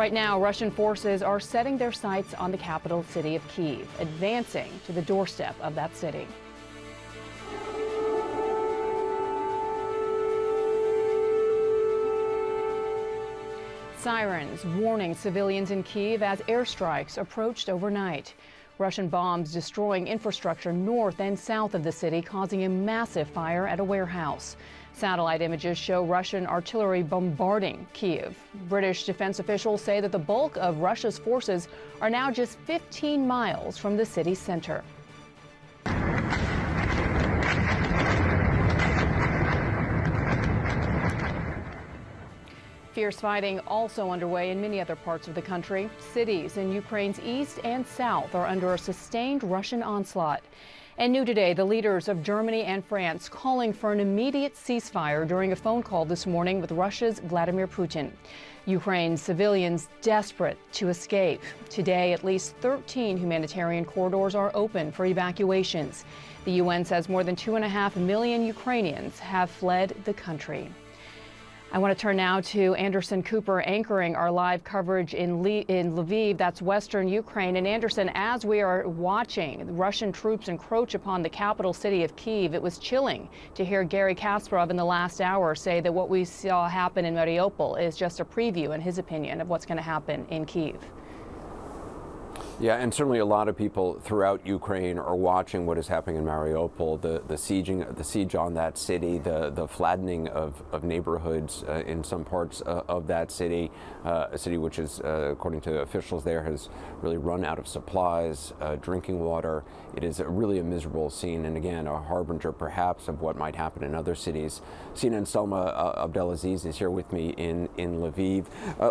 Right now, Russian forces are setting their sights on the capital city of Kyiv, advancing to the doorstep of that city. Sirens warning civilians in Kyiv as airstrikes approached overnight. Russian bombs destroying infrastructure north and south of the city, causing a massive fire at a warehouse. Satellite images show Russian artillery bombarding Kyiv. British defense officials say that the bulk of Russia's forces are now just 15 miles from the city center. Fierce fighting also underway in many other parts of the country. Cities in Ukraine's east and south are under a sustained Russian onslaught. And new today, the leaders of Germany and France calling for an immediate ceasefire during a phone call this morning with Russia's Vladimir Putin. Ukraine's civilians desperate to escape. Today, at least 13 humanitarian corridors are open for evacuations. The UN says more than 2.5 million Ukrainians have fled the country. I want to turn now to Anderson Cooper anchoring our live coverage in, Le in Lviv, that's western Ukraine. And Anderson, as we are watching Russian troops encroach upon the capital city of Kyiv, it was chilling to hear Garry Kasparov in the last hour say that what we saw happen in Mariupol is just a preview, in his opinion, of what's going to happen in Kyiv. Yeah, and certainly a lot of people throughout Ukraine are watching what is happening in Mariupol, the, the sieging, the siege on that city, the, the flattening of, of neighborhoods uh, in some parts uh, of that city, uh, a city which is, uh, according to officials there, has really run out of supplies, uh, drinking water. It is a really a miserable scene, and again, a harbinger perhaps of what might happen in other cities. CNN Salma uh, Abdelaziz is here with me in, in Lviv.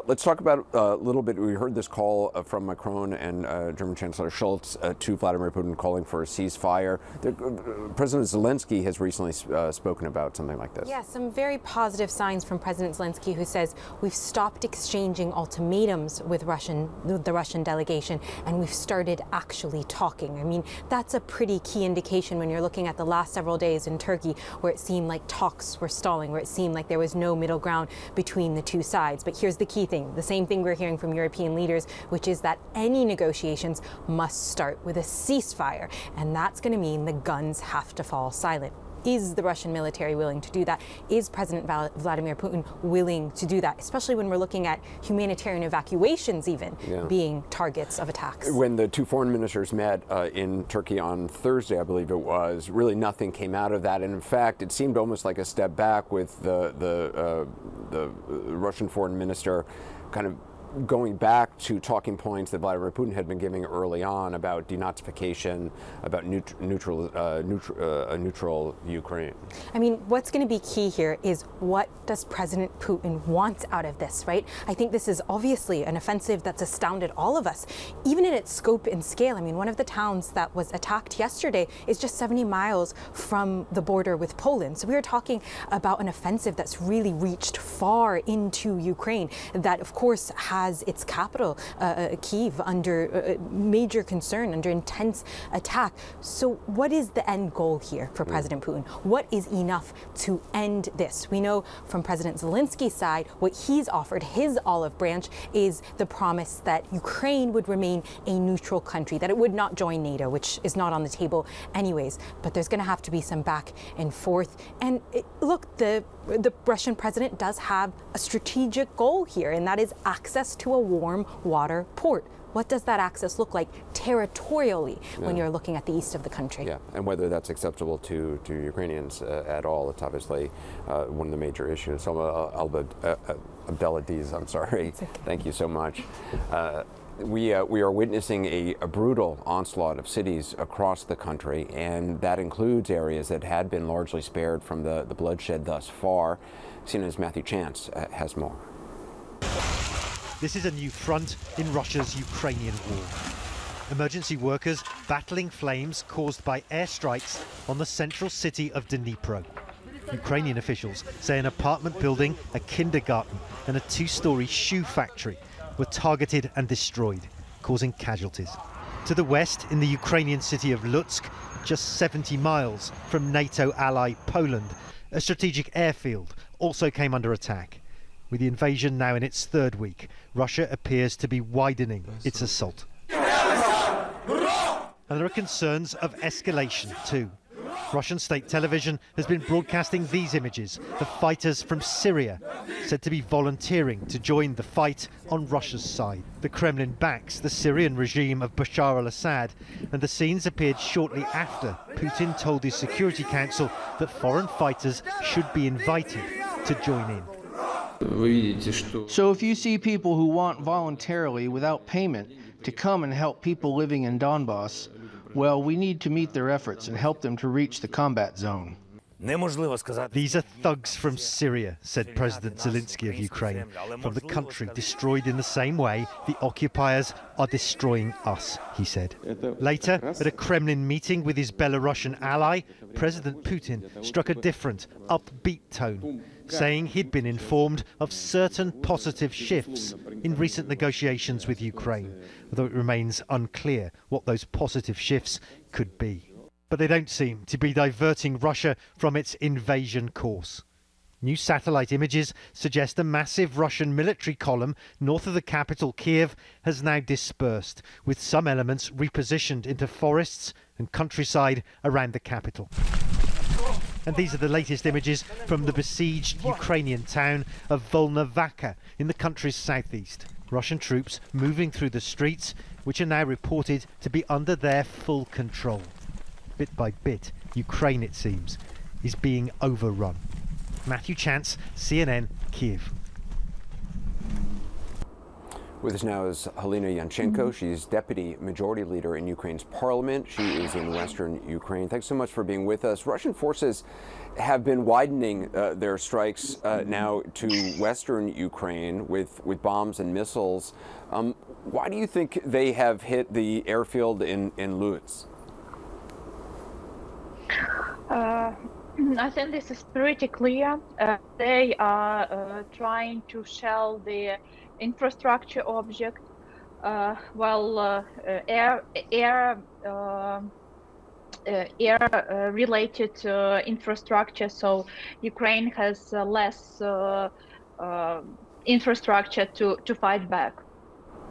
let's talk about a little bit, we heard this call from Macron and uh, German Chancellor Scholz uh, to Vladimir Putin calling for a ceasefire. The, uh, President Zelensky has recently uh, spoken about something like this. Yeah, some very positive signs from President Zelensky, who says we've stopped exchanging ultimatums with Russian, the Russian delegation, and we've started actually talking. I mean, that's a pretty key indication when you're looking at the last several days in Turkey, where it seemed like talks were stalling, where it seemed like there was no middle ground between the two sides. But here's the key thing: the same thing we're hearing from European leaders, which is that any negotiation negotiations must start with a ceasefire, and that's going to mean the guns have to fall silent. Is the Russian military willing to do that? Is President Vladimir Putin willing to do that? Especially when we're looking at humanitarian evacuations, even yeah. being targets of attacks. When the two foreign ministers met uh, in Turkey on Thursday, I believe it was, really nothing came out of that. And in fact, it seemed almost like a step back with the the uh, the Russian foreign minister kind of going back to talking points that Vladimir Putin had been giving early on about denazification, about neut neutral, uh, neutral, uh, neutral Ukraine. I mean, what's going to be key here is what does President Putin want out of this, right? I think this is obviously an offensive that's astounded all of us, even in its scope and scale. I mean, one of the towns that was attacked yesterday is just 70 miles from the border with Poland. So we are talking about an offensive that's really reached far into Ukraine that, of course, has has its capital, uh, uh, Kyiv, under uh, major concern, under intense attack. So, what is the end goal here for President Putin? What is enough to end this? We know from President Zelensky's side, what he's offered, his olive branch, is the promise that Ukraine would remain a neutral country, that it would not join NATO, which is not on the table anyways. But there's going to have to be some back and forth. And it, look, the the Russian president does have a strategic goal here, and that is access to a warm water port. What does that access look like territorially yeah. when you're looking at the east of the country? Yeah, and whether that's acceptable to, to Ukrainians uh, at all, it's obviously uh, one of the major issues. So, uh, uh, uh Abdelaziz, I'm sorry. Okay. Thank you so much. Uh, we, uh, we are witnessing a, a, brutal onslaught of cities across the country, and that includes areas that had been largely spared from the, the bloodshed thus far. CNN's Matthew Chance uh, has more. This is a new front in Russia's Ukrainian war. Emergency workers battling flames caused by airstrikes on the central city of Dnipro. Ukrainian officials say an apartment building, a kindergarten, and a two story shoe factory were targeted and destroyed, causing casualties. To the west, in the Ukrainian city of Lutsk, just 70 miles from NATO ally Poland, a strategic airfield also came under attack. With the invasion now in its third week, Russia appears to be widening its assault. And there are concerns of escalation too. Russian state television has been broadcasting these images of fighters from Syria said to be volunteering to join the fight on Russia's side. The Kremlin backs the Syrian regime of Bashar al Assad, and the scenes appeared shortly after Putin told his Security Council that foreign fighters should be invited to join in. So if you see people who want voluntarily, without payment, to come and help people living in Donbass, well, we need to meet their efforts and help them to reach the combat zone. These are thugs from Syria, said President Zelensky of Ukraine, from the country destroyed in the same way the occupiers are destroying us, he said. Later, at a Kremlin meeting with his Belarusian ally, President Putin struck a different, upbeat tone, saying he'd been informed of certain positive shifts in recent negotiations with Ukraine, although it remains unclear what those positive shifts could be but they don't seem to be diverting Russia from its invasion course. New satellite images suggest a massive Russian military column north of the capital, Kyiv, has now dispersed, with some elements repositioned into forests and countryside around the capital. And these are the latest images from the besieged Ukrainian town of Volnovakha in the country's southeast. Russian troops moving through the streets, which are now reported to be under their full control bit by bit, Ukraine, it seems, is being overrun. Matthew Chance, CNN, Kyiv. With us now is Halina Yanchenko. Mm -hmm. She's Deputy Majority Leader in Ukraine's parliament. She is in western Ukraine. Thanks so much for being with us. Russian forces have been widening uh, their strikes uh, now to western Ukraine with, with bombs and missiles. Um, why do you think they have hit the airfield in, in Luhansk? Uh, I think this is pretty clear. Uh, they are uh, trying to shell the infrastructure object. Uh, uh, uh, air air um, uh, air uh, related uh, infrastructure. So Ukraine has less infrastructure to to fight back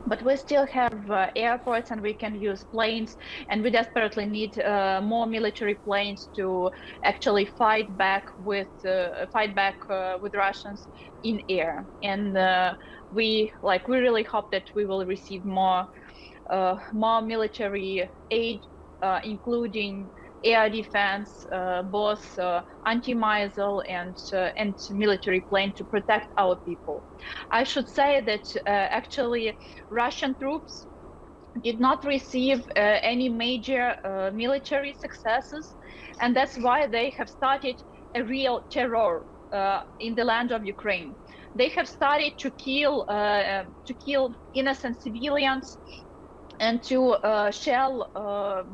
but we still have uh, airports and we can use planes and we desperately need uh, more military planes to actually fight back with uh, fight back uh, with Russians in air. And uh, we like we really hope that we will receive more uh, more military aid including air defense, uh, both uh, anti-missile and uh, and military plane to protect our people. I should say that uh, actually Russian troops did not receive uh, any major uh, military successes, and that's why they have started a real terror in the land of Ukraine. They have started to kill to kill innocent civilians and to shell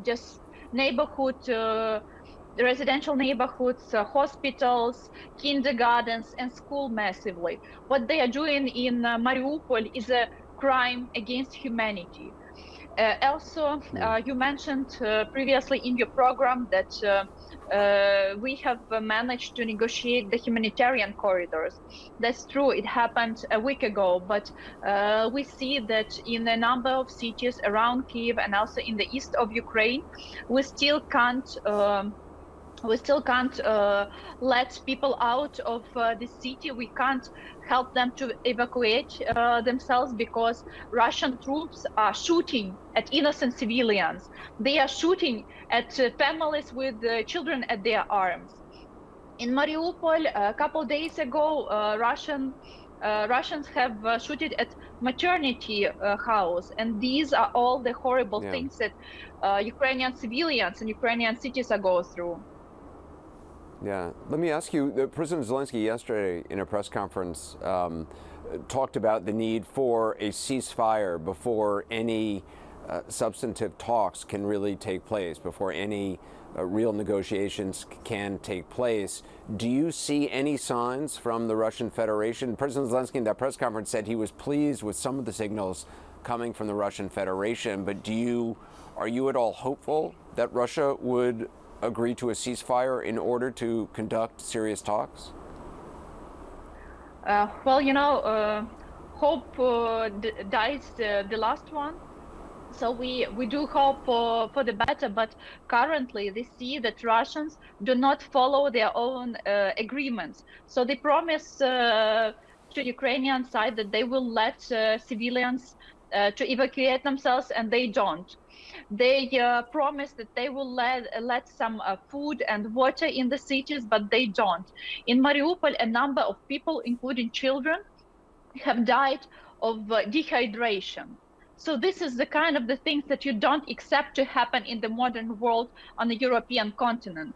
just neighborhood uh, residential neighborhoods, uh, hospitals, kindergartens, and school massively. What they are doing in uh, Mariupol is a crime against humanity. Uh, also, uh, you mentioned uh, previously in your program that uh, we have managed to negotiate the humanitarian corridors. That's true, it happened a week ago, but uh, we see that in a number of cities around Kyiv and also in the east of Ukraine, we still can't. Um, we still can't uh, let people out of uh, the city. We can't help them to evacuate uh, themselves because Russian troops are shooting at innocent civilians. They are shooting at uh, families with uh, children at their arms. In Mariupol, a couple days ago, uh, Russian uh, Russians have uh, shooted at maternity uh, house, and these are all the horrible yeah. things that Ukrainian civilians and Ukrainian cities are going through. Yeah. Let me ask you, President Zelensky yesterday in a press conference um, talked about the need for a ceasefire before any uh, substantive talks can really take place, before any uh, real negotiations can take place. Do you see any signs from the Russian Federation? President Zelensky in that press conference said he was pleased with some of the signals coming from the Russian Federation, but do you are you at all hopeful that Russia would agree to a ceasefire in order to conduct serious talks? Uh, well, you know, uh, hope uh, dies the last one. So we, we do hope for, for the better, but currently they see that Russians do not follow their own uh, agreements. So they promise uh, to Ukrainian side that they will let uh, to evacuate themselves, and they don't. They uh, promised that they will let, let some uh, food and water in the cities, but they don't. In Mariupol, a number of people, including children, have died of uh, dehydration. So this is the kind of the things that you don't accept to happen in the modern world on the European continent.